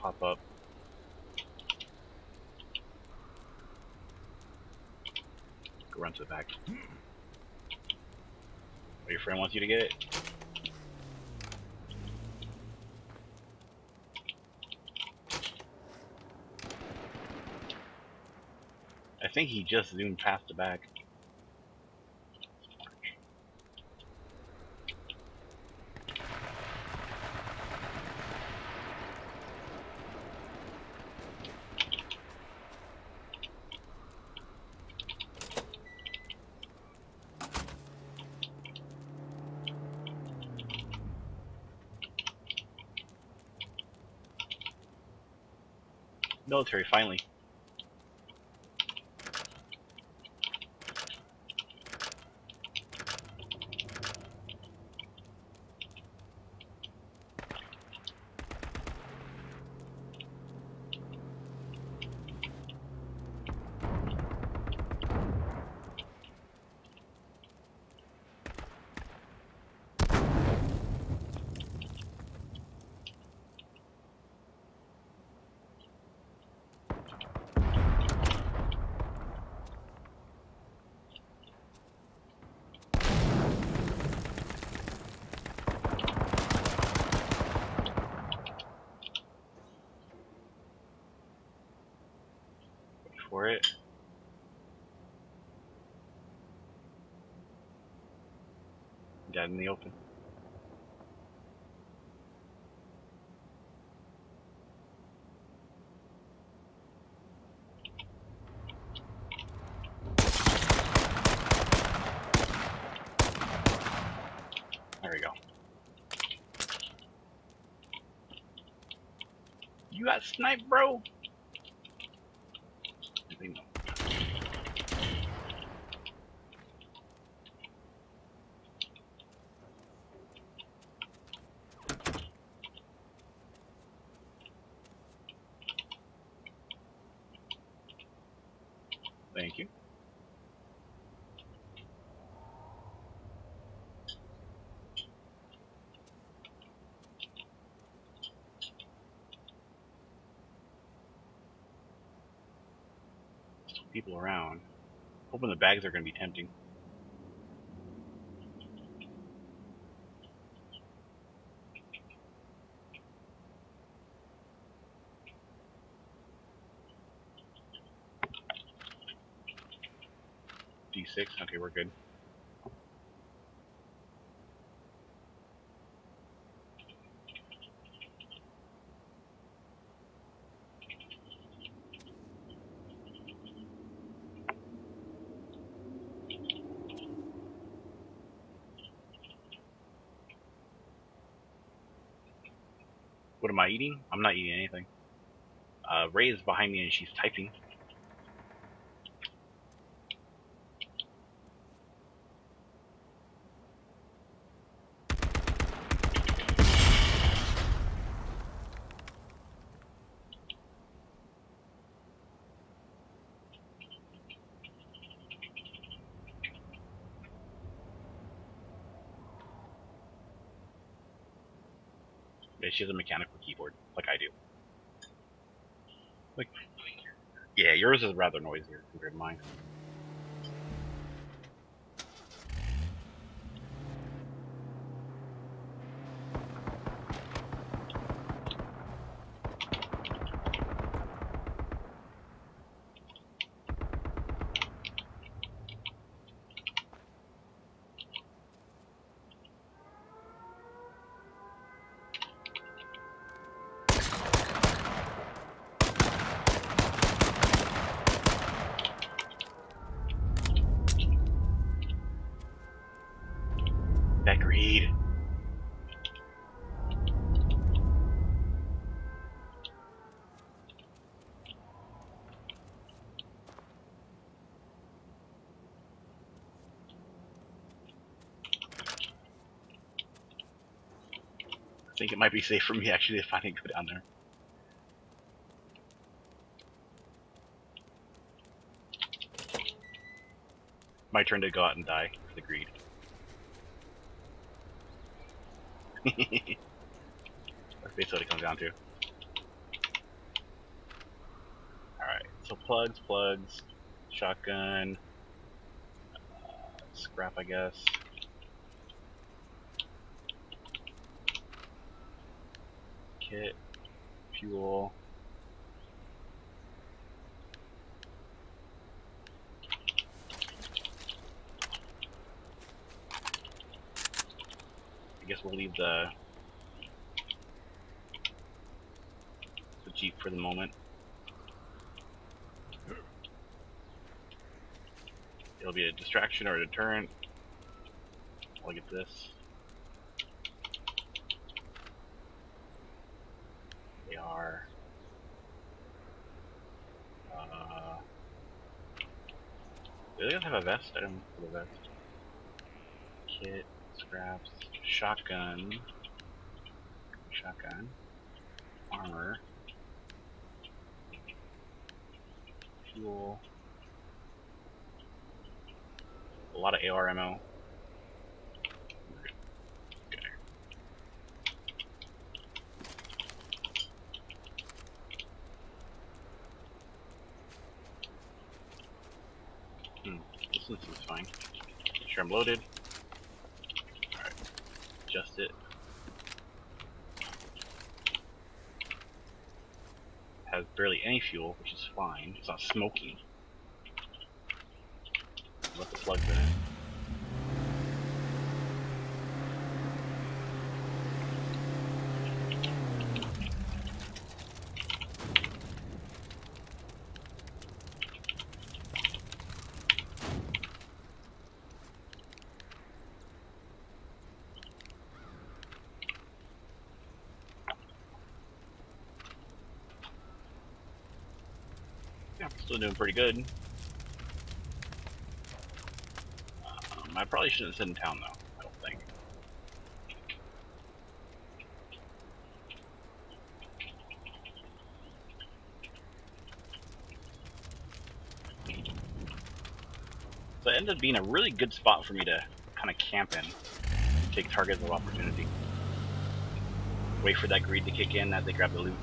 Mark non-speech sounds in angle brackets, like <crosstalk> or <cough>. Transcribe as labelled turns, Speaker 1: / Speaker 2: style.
Speaker 1: pop up. Go run to the back. Oh, your friend wants you to get it? I think he just zoomed past the back. Military, finally. for it. Dead in the open. There we go. You got sniped, bro? Thank you. People around. Hoping the bags are going to be tempting. D6. Okay, we're good. What am I eating? I'm not eating anything. Uh, Ray is behind me and she's typing. She has a mechanical keyboard, like I do. Like, yeah, yours is rather noisier compared to mine. Think it might be safe for me actually if I didn't go down there. My turn to go out and die. Agreed. <laughs> That's basically what it comes down to. Alright, so plugs, plugs, shotgun, uh, scrap, I guess. Kit, fuel. I guess we'll leave the the Jeep for the moment. It'll be a distraction or a deterrent. I'll get this. They are. Uh, do they have a vest? I don't know the vest. Kit, scraps, shotgun, shotgun, armor, fuel. A lot of AR ammo. Hmm, this seems fine. Make sure I'm loaded. Alright. Adjust it. Has barely any fuel, which is fine. It's not smoking. Let the plugs in still doing pretty good. Um, I probably shouldn't sit in town though. I don't think. So it ended up being a really good spot for me to kind of camp in, take targets of opportunity. Wait for that greed to kick in as they grab the loot.